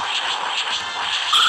よろしくお願いします。